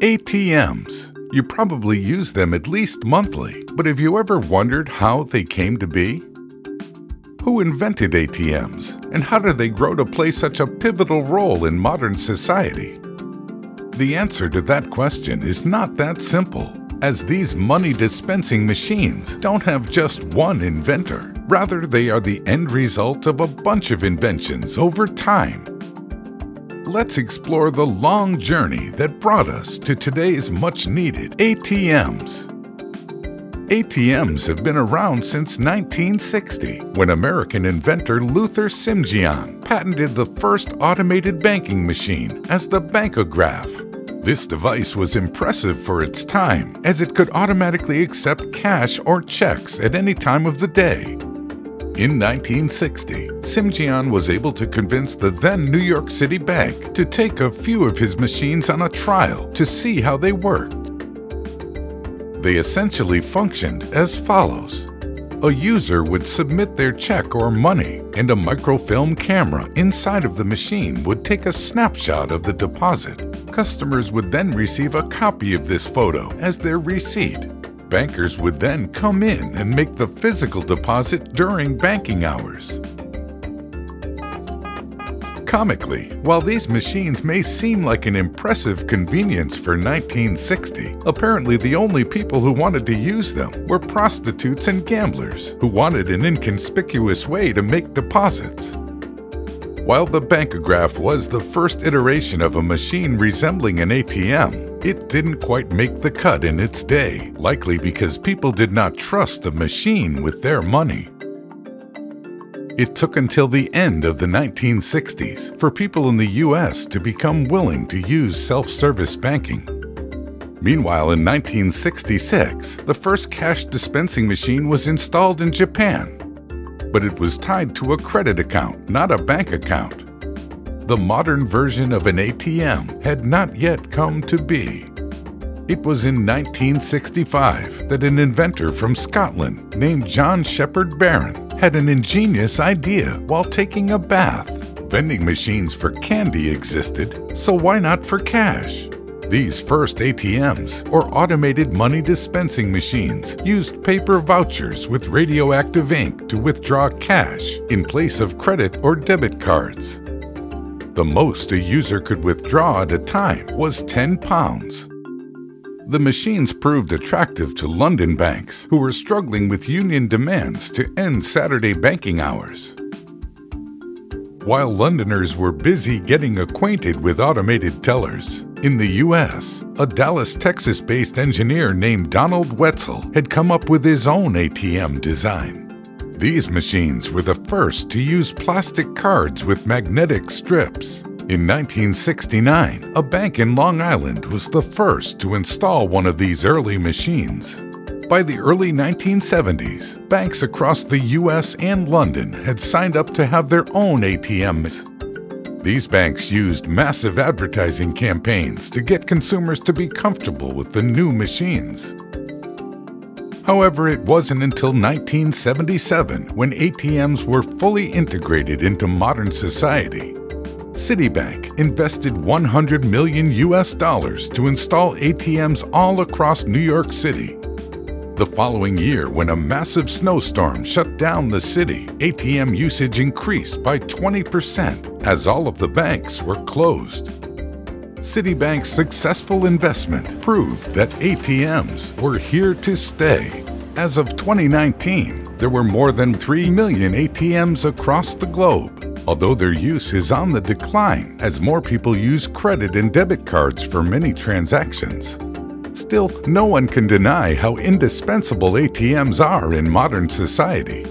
ATMs. You probably use them at least monthly, but have you ever wondered how they came to be? Who invented ATMs, and how did they grow to play such a pivotal role in modern society? The answer to that question is not that simple, as these money dispensing machines don't have just one inventor. Rather, they are the end result of a bunch of inventions over time let's explore the long journey that brought us to today's much needed ATMs. ATMs have been around since 1960 when American inventor Luther Simjian patented the first automated banking machine as the Bankograph. This device was impressive for its time as it could automatically accept cash or checks at any time of the day in 1960, Simjian was able to convince the then New York City Bank to take a few of his machines on a trial to see how they worked. They essentially functioned as follows. A user would submit their check or money, and a microfilm camera inside of the machine would take a snapshot of the deposit. Customers would then receive a copy of this photo as their receipt Bankers would then come in and make the physical deposit during banking hours. Comically, while these machines may seem like an impressive convenience for 1960, apparently the only people who wanted to use them were prostitutes and gamblers who wanted an inconspicuous way to make deposits. While the Bankograph was the first iteration of a machine resembling an ATM, it didn't quite make the cut in its day, likely because people did not trust a machine with their money. It took until the end of the 1960s for people in the US to become willing to use self-service banking. Meanwhile, in 1966, the first cash dispensing machine was installed in Japan but it was tied to a credit account, not a bank account. The modern version of an ATM had not yet come to be. It was in 1965 that an inventor from Scotland named John Shepherd Barron had an ingenious idea while taking a bath. Vending machines for candy existed, so why not for cash? These first ATMs, or automated money dispensing machines, used paper vouchers with radioactive ink to withdraw cash in place of credit or debit cards. The most a user could withdraw at a time was 10 pounds. The machines proved attractive to London banks, who were struggling with union demands to end Saturday banking hours. While Londoners were busy getting acquainted with automated tellers, in the US, a Dallas, Texas based engineer named Donald Wetzel had come up with his own ATM design. These machines were the first to use plastic cards with magnetic strips. In 1969, a bank in Long Island was the first to install one of these early machines. By the early 1970s, banks across the US and London had signed up to have their own ATMs these banks used massive advertising campaigns to get consumers to be comfortable with the new machines. However, it wasn't until 1977 when ATMs were fully integrated into modern society. Citibank invested 100 million US dollars to install ATMs all across New York City the following year, when a massive snowstorm shut down the city, ATM usage increased by 20% as all of the banks were closed. Citibank's successful investment proved that ATMs were here to stay. As of 2019, there were more than 3 million ATMs across the globe, although their use is on the decline as more people use credit and debit cards for many transactions. Still, no one can deny how indispensable ATMs are in modern society.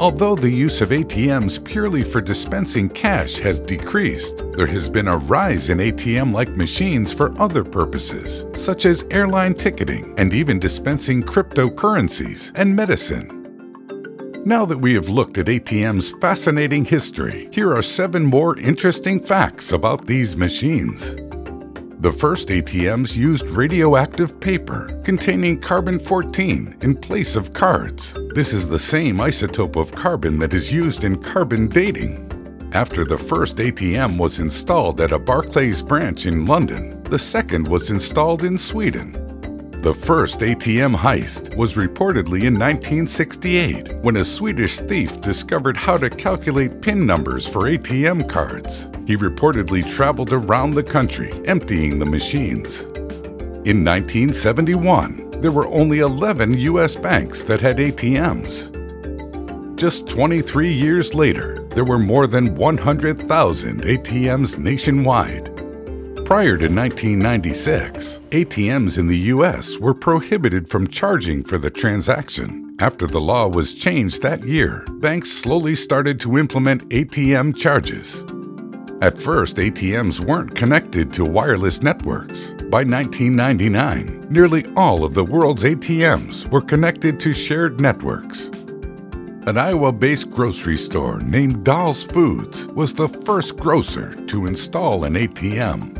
Although the use of ATMs purely for dispensing cash has decreased, there has been a rise in ATM-like machines for other purposes, such as airline ticketing and even dispensing cryptocurrencies and medicine. Now that we have looked at ATM's fascinating history, here are seven more interesting facts about these machines. The first ATMs used radioactive paper containing carbon-14 in place of cards. This is the same isotope of carbon that is used in carbon dating. After the first ATM was installed at a Barclays branch in London, the second was installed in Sweden. The first ATM heist was reportedly in 1968 when a Swedish thief discovered how to calculate PIN numbers for ATM cards. He reportedly traveled around the country emptying the machines. In 1971, there were only 11 U.S. banks that had ATMs. Just 23 years later, there were more than 100,000 ATMs nationwide. Prior to 1996, ATMs in the U.S. were prohibited from charging for the transaction. After the law was changed that year, banks slowly started to implement ATM charges. At first, ATMs weren't connected to wireless networks. By 1999, nearly all of the world's ATMs were connected to shared networks. An Iowa based grocery store named Dahl's Foods was the first grocer to install an ATM.